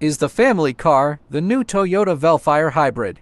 Is the family car the new Toyota Velfire Hybrid?